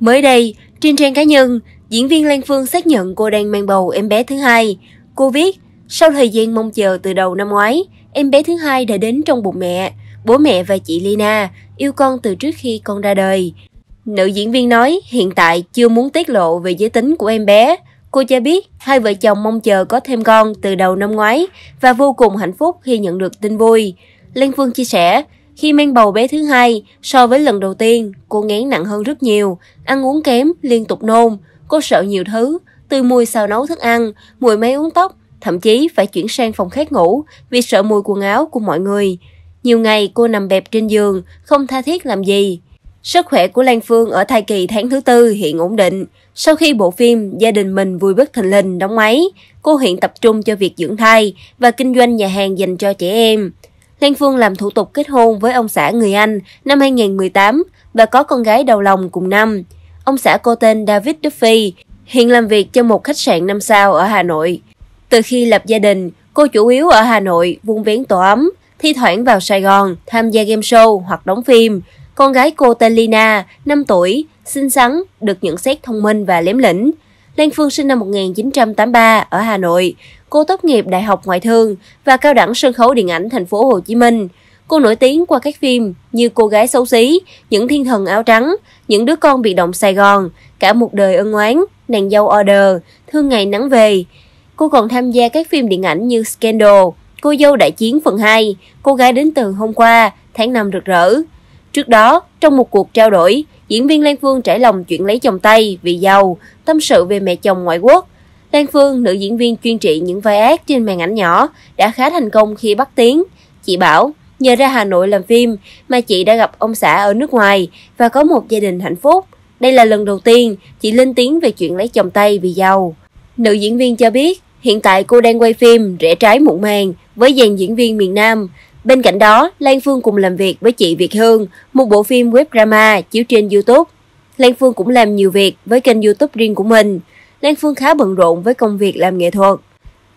Mới đây, trên trang cá nhân, diễn viên Lan Phương xác nhận cô đang mang bầu em bé thứ hai. Cô viết, sau thời gian mong chờ từ đầu năm ngoái, em bé thứ hai đã đến trong bụng mẹ. Bố mẹ và chị Lina yêu con từ trước khi con ra đời. Nữ diễn viên nói hiện tại chưa muốn tiết lộ về giới tính của em bé. Cô cho biết hai vợ chồng mong chờ có thêm con từ đầu năm ngoái và vô cùng hạnh phúc khi nhận được tin vui. Lan Phương chia sẻ, khi mang bầu bé thứ hai, so với lần đầu tiên, cô ngán nặng hơn rất nhiều, ăn uống kém, liên tục nôn. Cô sợ nhiều thứ, từ mùi xào nấu thức ăn, mùi máy uống tóc, thậm chí phải chuyển sang phòng khác ngủ vì sợ mùi quần áo của mọi người. Nhiều ngày cô nằm bẹp trên giường, không tha thiết làm gì. Sức khỏe của Lan Phương ở thai kỳ tháng thứ tư hiện ổn định. Sau khi bộ phim Gia đình mình vui bất thình lình đóng máy, cô hiện tập trung cho việc dưỡng thai và kinh doanh nhà hàng dành cho trẻ em. Lan Phương làm thủ tục kết hôn với ông xã người Anh năm 2018 và có con gái đầu lòng cùng năm. Ông xã cô tên David Duffy, hiện làm việc cho một khách sạn 5 sao ở Hà Nội. Từ khi lập gia đình, cô chủ yếu ở Hà Nội, vuông vén tổ ấm, thi thoảng vào Sài Gòn, tham gia game show hoặc đóng phim. Con gái cô tên Lina, 5 tuổi, xinh xắn, được nhận xét thông minh và lém lĩnh. Lan Phương sinh năm 1983 ở Hà Nội. Cô tốt nghiệp Đại học Ngoại thương và Cao đẳng Sân khấu Điện ảnh Thành phố Hồ Chí Minh. Cô nổi tiếng qua các phim như Cô gái xấu xí, Những thiên thần áo trắng, Những đứa con bị động Sài Gòn, Cả một đời ân oán, Nàng dâu order, Thương ngày nắng về. Cô còn tham gia các phim điện ảnh như Scandal, Cô dâu đại chiến phần 2, Cô gái đến từ hôm qua, Tháng năm rực rỡ. Trước đó, trong một cuộc trao đổi, diễn viên Lan Phương trải lòng chuyện lấy chồng Tây vì giàu, tâm sự về mẹ chồng ngoại quốc. Lan Phương, nữ diễn viên chuyên trị những vai ác trên màn ảnh nhỏ, đã khá thành công khi bắt tiếng. Chị bảo, nhờ ra Hà Nội làm phim mà chị đã gặp ông xã ở nước ngoài và có một gia đình hạnh phúc. Đây là lần đầu tiên chị lên tiếng về chuyện lấy chồng Tây vì giàu. Nữ diễn viên cho biết, hiện tại cô đang quay phim Rẽ trái muộn màng với dàn diễn viên miền Nam. Bên cạnh đó, Lan Phương cùng làm việc với chị Việt Hương, một bộ phim web drama chiếu trên YouTube. Lan Phương cũng làm nhiều việc với kênh YouTube riêng của mình. Lan Phương khá bận rộn với công việc làm nghệ thuật.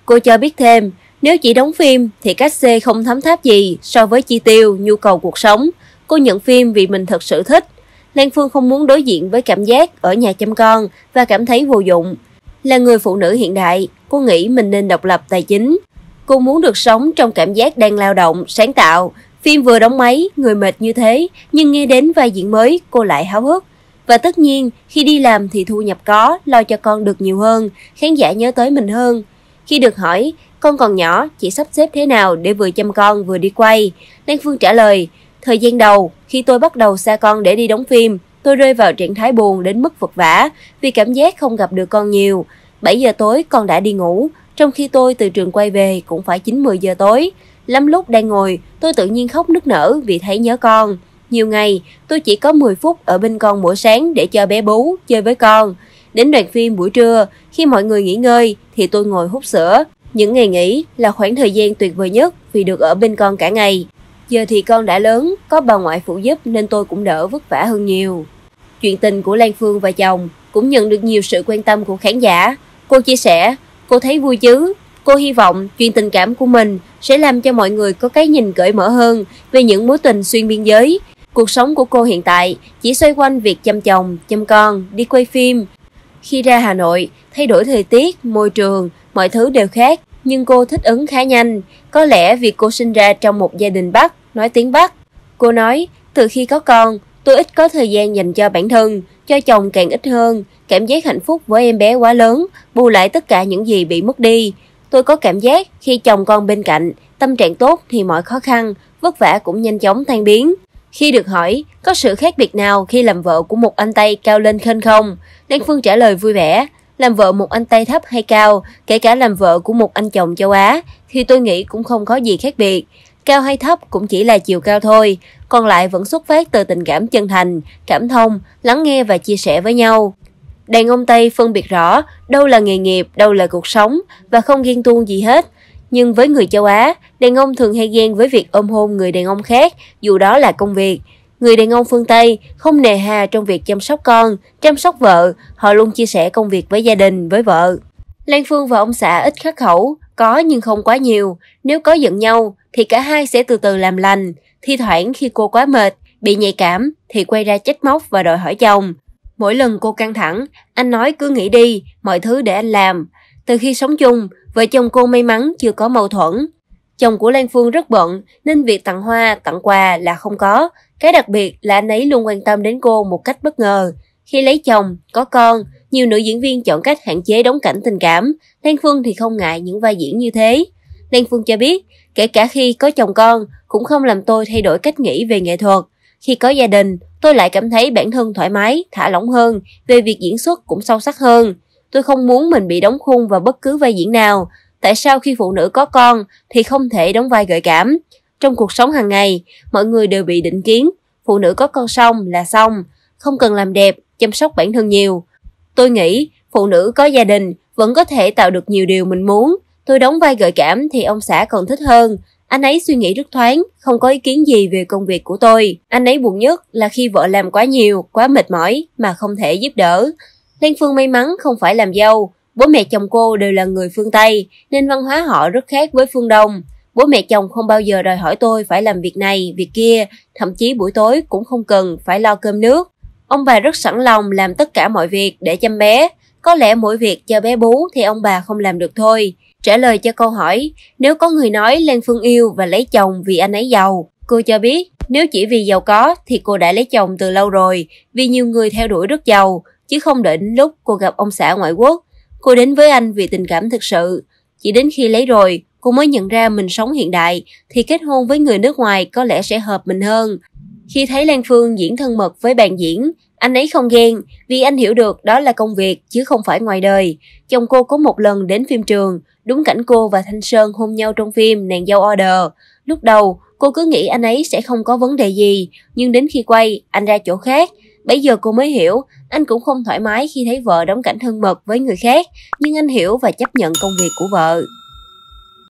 Cô cho biết thêm, nếu chỉ đóng phim thì cách xê không thấm tháp gì so với chi tiêu, nhu cầu cuộc sống. Cô nhận phim vì mình thật sự thích. Lan Phương không muốn đối diện với cảm giác ở nhà chăm con và cảm thấy vô dụng. Là người phụ nữ hiện đại, cô nghĩ mình nên độc lập tài chính. Cô muốn được sống trong cảm giác đang lao động, sáng tạo. Phim vừa đóng máy, người mệt như thế, nhưng nghe đến vai diễn mới, cô lại háo hức. Và tất nhiên, khi đi làm thì thu nhập có, lo cho con được nhiều hơn, khán giả nhớ tới mình hơn. Khi được hỏi, con còn nhỏ, chị sắp xếp thế nào để vừa chăm con vừa đi quay? Lan Phương trả lời, thời gian đầu, khi tôi bắt đầu xa con để đi đóng phim, tôi rơi vào trạng thái buồn đến mức vật vả vì cảm giác không gặp được con nhiều. 7 giờ tối con đã đi ngủ, trong khi tôi từ trường quay về cũng phải 9-10 giờ tối. Lắm lúc đang ngồi, tôi tự nhiên khóc nức nở vì thấy nhớ con. Nhiều ngày, tôi chỉ có 10 phút ở bên con mỗi sáng để cho bé bú, chơi với con. Đến đoàn phim buổi trưa, khi mọi người nghỉ ngơi thì tôi ngồi hút sữa. Những ngày nghỉ là khoảng thời gian tuyệt vời nhất vì được ở bên con cả ngày. Giờ thì con đã lớn, có bà ngoại phụ giúp nên tôi cũng đỡ vất vả hơn nhiều. Chuyện tình của Lan Phương và chồng cũng nhận được nhiều sự quan tâm của khán giả. Cô chia sẻ, cô thấy vui chứ. Cô hy vọng chuyện tình cảm của mình sẽ làm cho mọi người có cái nhìn cởi mở hơn về những mối tình xuyên biên giới. Cuộc sống của cô hiện tại chỉ xoay quanh việc chăm chồng, chăm con, đi quay phim. Khi ra Hà Nội, thay đổi thời tiết, môi trường, mọi thứ đều khác, nhưng cô thích ứng khá nhanh. Có lẽ vì cô sinh ra trong một gia đình Bắc, nói tiếng Bắc. Cô nói, từ khi có con, tôi ít có thời gian dành cho bản thân, cho chồng càng ít hơn. Cảm giác hạnh phúc với em bé quá lớn, bù lại tất cả những gì bị mất đi. Tôi có cảm giác khi chồng con bên cạnh, tâm trạng tốt thì mọi khó khăn, vất vả cũng nhanh chóng tan biến. Khi được hỏi có sự khác biệt nào khi làm vợ của một anh Tây cao lên khênh không, Lan Phương trả lời vui vẻ. Làm vợ một anh Tây thấp hay cao, kể cả làm vợ của một anh chồng châu Á, thì tôi nghĩ cũng không có gì khác biệt. Cao hay thấp cũng chỉ là chiều cao thôi, còn lại vẫn xuất phát từ tình cảm chân thành, cảm thông, lắng nghe và chia sẻ với nhau. Đàn ông Tây phân biệt rõ đâu là nghề nghiệp, đâu là cuộc sống và không ghen tuông gì hết. Nhưng với người châu Á, đàn ông thường hay ghen với việc ôm hôn người đàn ông khác, dù đó là công việc. Người đàn ông phương Tây không nề hà trong việc chăm sóc con, chăm sóc vợ, họ luôn chia sẻ công việc với gia đình, với vợ. Lan Phương và ông xã ít khắc khẩu, có nhưng không quá nhiều. Nếu có giận nhau, thì cả hai sẽ từ từ làm lành. Thi thoảng khi cô quá mệt, bị nhạy cảm, thì quay ra trách móc và đòi hỏi chồng. Mỗi lần cô căng thẳng, anh nói cứ nghĩ đi, mọi thứ để anh làm. Từ khi sống chung, vợ chồng cô may mắn chưa có mâu thuẫn. Chồng của Lan Phương rất bận nên việc tặng hoa, tặng quà là không có. Cái đặc biệt là anh ấy luôn quan tâm đến cô một cách bất ngờ. Khi lấy chồng, có con, nhiều nữ diễn viên chọn cách hạn chế đóng cảnh tình cảm. Lan Phương thì không ngại những vai diễn như thế. Lan Phương cho biết, kể cả khi có chồng con, cũng không làm tôi thay đổi cách nghĩ về nghệ thuật. Khi có gia đình, tôi lại cảm thấy bản thân thoải mái, thả lỏng hơn, về việc diễn xuất cũng sâu sắc hơn. Tôi không muốn mình bị đóng khung vào bất cứ vai diễn nào. Tại sao khi phụ nữ có con thì không thể đóng vai gợi cảm? Trong cuộc sống hàng ngày, mọi người đều bị định kiến. Phụ nữ có con xong là xong, không cần làm đẹp, chăm sóc bản thân nhiều. Tôi nghĩ phụ nữ có gia đình vẫn có thể tạo được nhiều điều mình muốn. Tôi đóng vai gợi cảm thì ông xã còn thích hơn. Anh ấy suy nghĩ rất thoáng, không có ý kiến gì về công việc của tôi. Anh ấy buồn nhất là khi vợ làm quá nhiều, quá mệt mỏi mà không thể giúp đỡ. Lan Phương may mắn không phải làm dâu. Bố mẹ chồng cô đều là người phương Tây nên văn hóa họ rất khác với phương Đông. Bố mẹ chồng không bao giờ đòi hỏi tôi phải làm việc này, việc kia, thậm chí buổi tối cũng không cần phải lo cơm nước. Ông bà rất sẵn lòng làm tất cả mọi việc để chăm bé. Có lẽ mỗi việc cho bé bú thì ông bà không làm được thôi. Trả lời cho câu hỏi, nếu có người nói Lan Phương yêu và lấy chồng vì anh ấy giàu, cô cho biết nếu chỉ vì giàu có thì cô đã lấy chồng từ lâu rồi, vì nhiều người theo đuổi rất giàu, chứ không đợi đến lúc cô gặp ông xã ngoại quốc. Cô đến với anh vì tình cảm thực sự. Chỉ đến khi lấy rồi, cô mới nhận ra mình sống hiện đại thì kết hôn với người nước ngoài có lẽ sẽ hợp mình hơn. Khi thấy Lan Phương diễn thân mật với bạn diễn, anh ấy không ghen vì anh hiểu được đó là công việc chứ không phải ngoài đời. Chồng cô có một lần đến phim trường, đúng cảnh cô và Thanh Sơn hôn nhau trong phim Nàng dâu order. Lúc đầu, cô cứ nghĩ anh ấy sẽ không có vấn đề gì, nhưng đến khi quay, anh ra chỗ khác. Bây giờ cô mới hiểu, anh cũng không thoải mái khi thấy vợ đóng cảnh thân mật với người khác, nhưng anh hiểu và chấp nhận công việc của vợ.